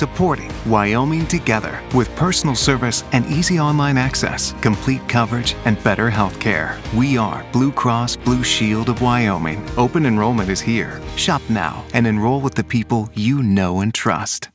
supporting Wyoming together with personal service and easy online access, complete coverage, and better health care. We are Blue Cross Blue Shield of Wyoming. Open enrollment is here. Shop now and enroll with the people you know and trust.